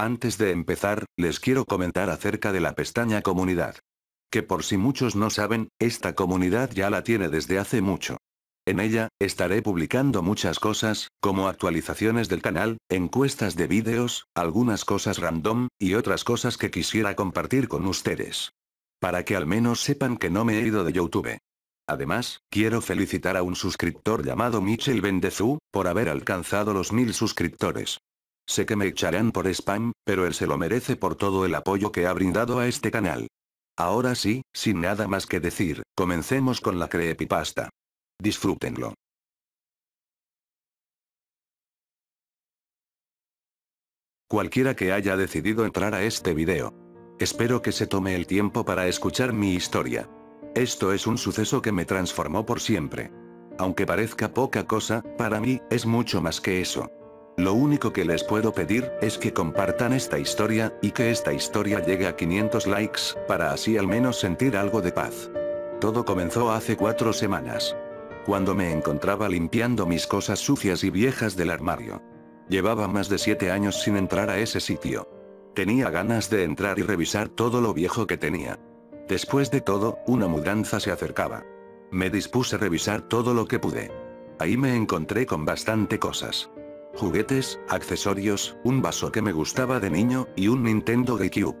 Antes de empezar, les quiero comentar acerca de la pestaña comunidad. Que por si muchos no saben, esta comunidad ya la tiene desde hace mucho. En ella, estaré publicando muchas cosas, como actualizaciones del canal, encuestas de vídeos, algunas cosas random, y otras cosas que quisiera compartir con ustedes. Para que al menos sepan que no me he ido de YouTube. Además, quiero felicitar a un suscriptor llamado Michel Bendezú, por haber alcanzado los mil suscriptores. Sé que me echarán por spam, pero él se lo merece por todo el apoyo que ha brindado a este canal. Ahora sí, sin nada más que decir, comencemos con la creepypasta. Disfrútenlo. Cualquiera que haya decidido entrar a este video. Espero que se tome el tiempo para escuchar mi historia. Esto es un suceso que me transformó por siempre. Aunque parezca poca cosa, para mí, es mucho más que eso. Lo único que les puedo pedir, es que compartan esta historia, y que esta historia llegue a 500 likes, para así al menos sentir algo de paz. Todo comenzó hace cuatro semanas. Cuando me encontraba limpiando mis cosas sucias y viejas del armario. Llevaba más de siete años sin entrar a ese sitio. Tenía ganas de entrar y revisar todo lo viejo que tenía. Después de todo, una mudanza se acercaba. Me dispuse a revisar todo lo que pude. Ahí me encontré con bastante cosas juguetes, accesorios, un vaso que me gustaba de niño, y un Nintendo GameCube.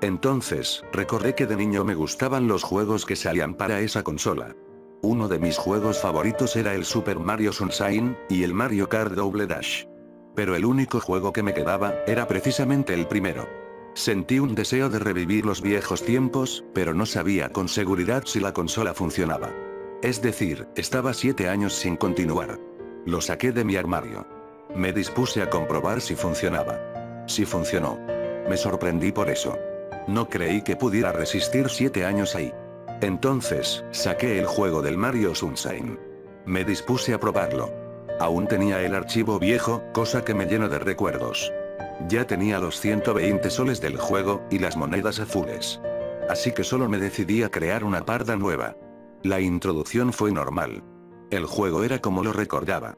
Entonces, recordé que de niño me gustaban los juegos que salían para esa consola. Uno de mis juegos favoritos era el Super Mario Sunshine, y el Mario Kart Double Dash. Pero el único juego que me quedaba, era precisamente el primero. Sentí un deseo de revivir los viejos tiempos, pero no sabía con seguridad si la consola funcionaba. Es decir, estaba 7 años sin continuar. Lo saqué de mi armario. Me dispuse a comprobar si funcionaba. Si funcionó. Me sorprendí por eso. No creí que pudiera resistir siete años ahí. Entonces, saqué el juego del Mario Sunshine. Me dispuse a probarlo. Aún tenía el archivo viejo, cosa que me lleno de recuerdos. Ya tenía los 120 soles del juego, y las monedas azules. Así que solo me decidí a crear una parda nueva. La introducción fue normal. El juego era como lo recordaba.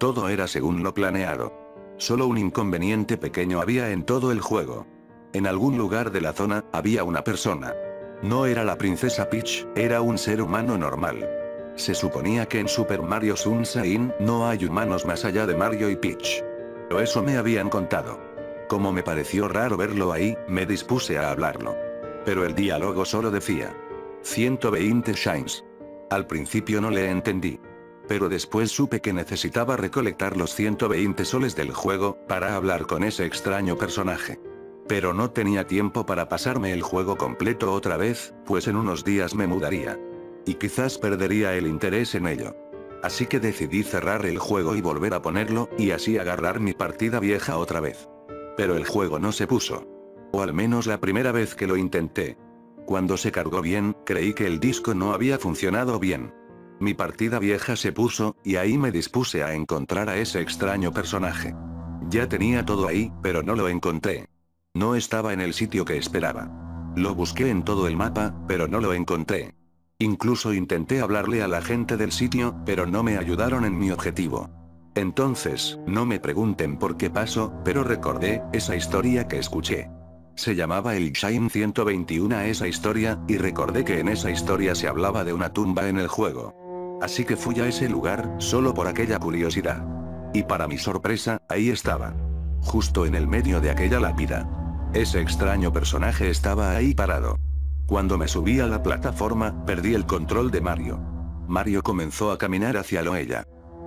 Todo era según lo planeado. Solo un inconveniente pequeño había en todo el juego. En algún lugar de la zona, había una persona. No era la princesa Peach, era un ser humano normal. Se suponía que en Super Mario Sunshine no hay humanos más allá de Mario y Peach. Pero eso me habían contado. Como me pareció raro verlo ahí, me dispuse a hablarlo. Pero el diálogo solo decía. 120 shines. Al principio no le entendí pero después supe que necesitaba recolectar los 120 soles del juego, para hablar con ese extraño personaje. Pero no tenía tiempo para pasarme el juego completo otra vez, pues en unos días me mudaría. Y quizás perdería el interés en ello. Así que decidí cerrar el juego y volver a ponerlo, y así agarrar mi partida vieja otra vez. Pero el juego no se puso. O al menos la primera vez que lo intenté. Cuando se cargó bien, creí que el disco no había funcionado bien. Mi partida vieja se puso, y ahí me dispuse a encontrar a ese extraño personaje. Ya tenía todo ahí, pero no lo encontré. No estaba en el sitio que esperaba. Lo busqué en todo el mapa, pero no lo encontré. Incluso intenté hablarle a la gente del sitio, pero no me ayudaron en mi objetivo. Entonces, no me pregunten por qué pasó, pero recordé, esa historia que escuché. Se llamaba el Shine 121 esa historia, y recordé que en esa historia se hablaba de una tumba en el juego. Así que fui a ese lugar, solo por aquella curiosidad. Y para mi sorpresa, ahí estaba. Justo en el medio de aquella lápida. Ese extraño personaje estaba ahí parado. Cuando me subí a la plataforma, perdí el control de Mario. Mario comenzó a caminar hacia Loella.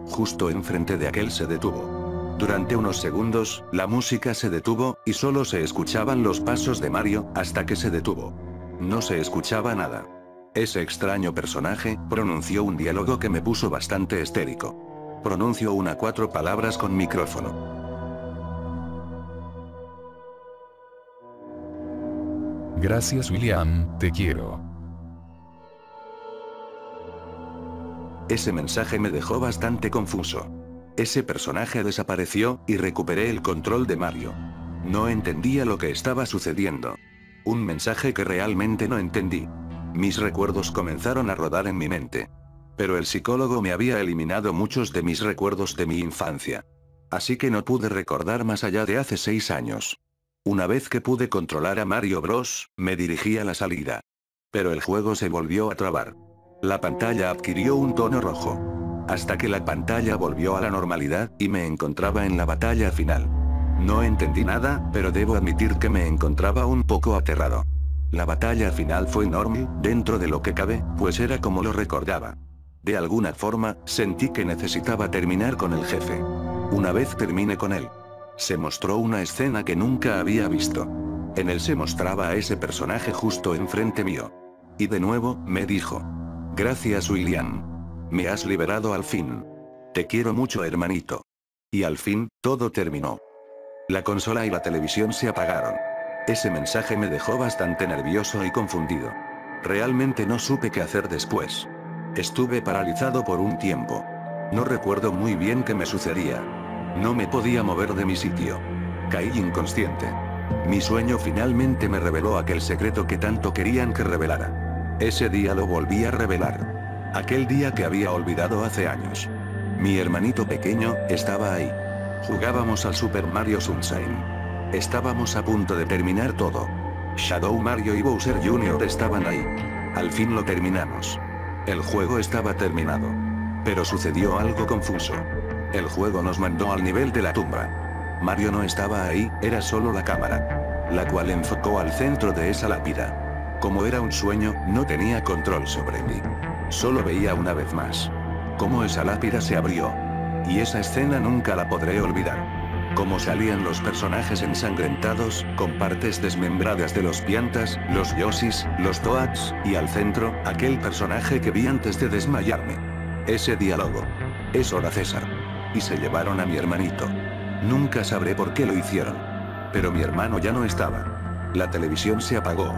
Justo enfrente de aquel se detuvo. Durante unos segundos, la música se detuvo, y solo se escuchaban los pasos de Mario, hasta que se detuvo. No se escuchaba nada. Ese extraño personaje, pronunció un diálogo que me puso bastante estérico. Pronunció una cuatro palabras con micrófono. Gracias William, te quiero. Ese mensaje me dejó bastante confuso. Ese personaje desapareció, y recuperé el control de Mario. No entendía lo que estaba sucediendo. Un mensaje que realmente no entendí. Mis recuerdos comenzaron a rodar en mi mente. Pero el psicólogo me había eliminado muchos de mis recuerdos de mi infancia. Así que no pude recordar más allá de hace seis años. Una vez que pude controlar a Mario Bros, me dirigí a la salida. Pero el juego se volvió a trabar. La pantalla adquirió un tono rojo. Hasta que la pantalla volvió a la normalidad, y me encontraba en la batalla final. No entendí nada, pero debo admitir que me encontraba un poco aterrado. La batalla final fue enorme, dentro de lo que cabe, pues era como lo recordaba. De alguna forma, sentí que necesitaba terminar con el jefe. Una vez termine con él. Se mostró una escena que nunca había visto. En él se mostraba a ese personaje justo enfrente mío. Y de nuevo, me dijo. Gracias William. Me has liberado al fin. Te quiero mucho hermanito. Y al fin, todo terminó. La consola y la televisión se apagaron. Ese mensaje me dejó bastante nervioso y confundido. Realmente no supe qué hacer después. Estuve paralizado por un tiempo. No recuerdo muy bien qué me sucedía. No me podía mover de mi sitio. Caí inconsciente. Mi sueño finalmente me reveló aquel secreto que tanto querían que revelara. Ese día lo volví a revelar. Aquel día que había olvidado hace años. Mi hermanito pequeño, estaba ahí. Jugábamos al Super Mario Sunshine. Estábamos a punto de terminar todo. Shadow Mario y Bowser Jr. estaban ahí. Al fin lo terminamos. El juego estaba terminado. Pero sucedió algo confuso. El juego nos mandó al nivel de la tumba. Mario no estaba ahí, era solo la cámara. La cual enfocó al centro de esa lápida. Como era un sueño, no tenía control sobre mí. Solo veía una vez más. Cómo esa lápida se abrió. Y esa escena nunca la podré olvidar. Cómo salían los personajes ensangrentados, con partes desmembradas de los piantas, los yoshis, los toads, y al centro, aquel personaje que vi antes de desmayarme. Ese diálogo. Es hora César y se llevaron a mi hermanito. Nunca sabré por qué lo hicieron. Pero mi hermano ya no estaba. La televisión se apagó.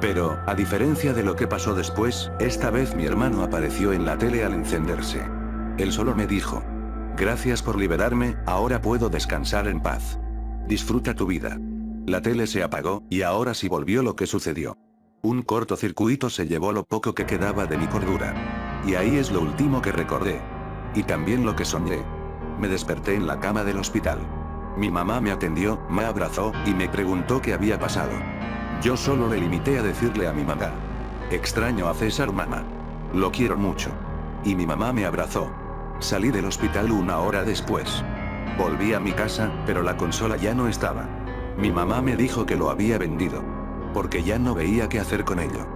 Pero, a diferencia de lo que pasó después, esta vez mi hermano apareció en la tele al encenderse. Él solo me dijo. Gracias por liberarme, ahora puedo descansar en paz. Disfruta tu vida. La tele se apagó, y ahora sí volvió lo que sucedió. Un cortocircuito se llevó lo poco que quedaba de mi cordura. Y ahí es lo último que recordé. Y también lo que soñé. Me desperté en la cama del hospital. Mi mamá me atendió, me abrazó, y me preguntó qué había pasado. Yo solo le limité a decirle a mi mamá. Extraño a César mamá. Lo quiero mucho. Y mi mamá me abrazó. Salí del hospital una hora después. Volví a mi casa, pero la consola ya no estaba. Mi mamá me dijo que lo había vendido. Porque ya no veía qué hacer con ello.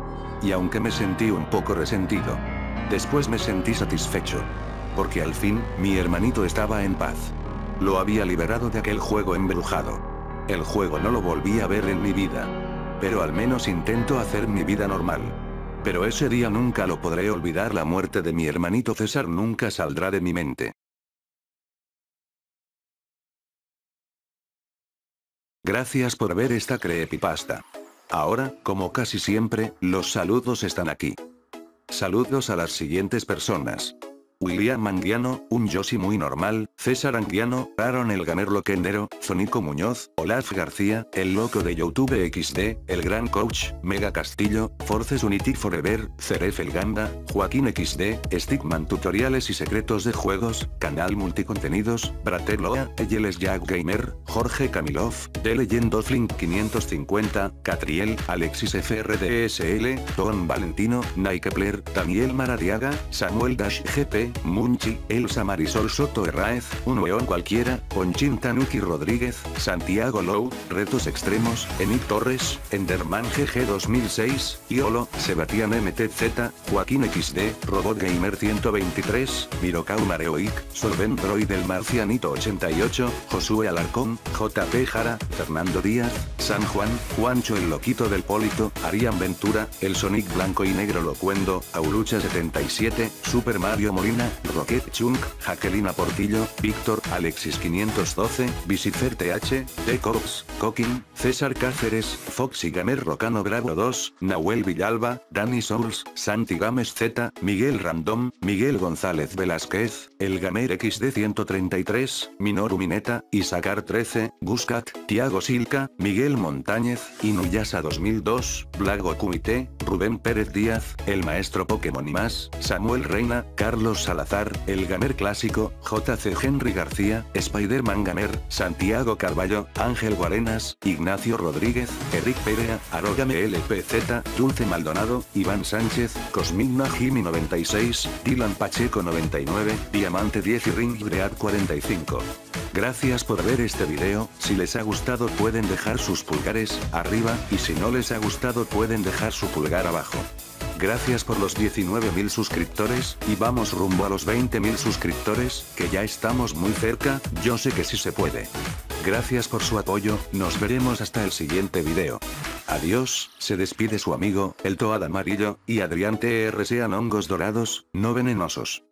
Y aunque me sentí un poco resentido, después me sentí satisfecho porque al fin, mi hermanito estaba en paz. Lo había liberado de aquel juego embrujado. El juego no lo volví a ver en mi vida. Pero al menos intento hacer mi vida normal. Pero ese día nunca lo podré olvidar, la muerte de mi hermanito César nunca saldrá de mi mente. Gracias por ver esta creepypasta. Ahora, como casi siempre, los saludos están aquí. Saludos a las siguientes personas. William Anguiano, un Yoshi muy normal, César Anguiano, Aaron el Gamer Loquendero, Zonico Muñoz, Olaf García, el loco de YouTube XD, el gran coach, Mega Castillo, Forces Unity Forever, Ceref el Ganda, Joaquín XD, Stickman Tutoriales y Secretos de Juegos, Canal Multicontenidos, Brateloa, Eyeles Jack Gamer, Jorge Kamilov, The Legend of Link 550, Catriel, Alexis FRDSL, Don Valentino, Naikepler, Daniel Maradiaga, Samuel Dash GP, Munchi, Elsa Marisol Soto Herraez, un weón cualquiera, Ponchín Tanuki Rodríguez, Santiago Low, Retos Extremos, Enid Torres, Enderman GG 2006, Iolo, Sebastián MTZ, Joaquín XD, Robot Gamer 123, Mirokau Mareoic, Solvent Droid del Marcianito 88, Josué Alarcón, JP Jara, Fernando Díaz, San Juan, Juancho el Loquito del Polito, Arián Ventura, El Sonic Blanco y Negro Locuendo, Aurucha 77, Super Mario Molina, Rocket Chunk, Jaquelina Portillo, Víctor, Alexis 512, Visifer TH, The Cox, Coquin, César Cáceres, Foxy Gamer Rocano Bravo 2, Nahuel Villalba, Danny Souls, Santi Gámez Z, Miguel Random, Miguel González Velázquez, El Gamer XD 133, Minoru Mineta, Isacar 13, Guscat, Tiago Silca, Miguel Montañez, Inuyasa 2002, Blago Kumite, Rubén Pérez Díaz, El Maestro Pokémon y más, Samuel Reina, Carlos Salazar, El Gamer Clásico, JC Henry García, Spider-Man Gamer, Santiago Carballo, Ángel Guarenas, Ignacio Rodríguez, Eric Perea, Arogame LPZ, Dulce Maldonado, Iván Sánchez, Cosmigna Jimmy 96, Dylan Pacheco 99, Diamante 10 y Ring 45. Gracias por ver este video, si les ha gustado pueden dejar sus pulgares, arriba, y si no les ha gustado pueden dejar su pulgar abajo. Gracias por los 19.000 suscriptores, y vamos rumbo a los 20.000 suscriptores, que ya estamos muy cerca, yo sé que sí se puede. Gracias por su apoyo, nos veremos hasta el siguiente video. Adiós, se despide su amigo, el Toad Amarillo, y Adrián TR sean hongos dorados, no venenosos.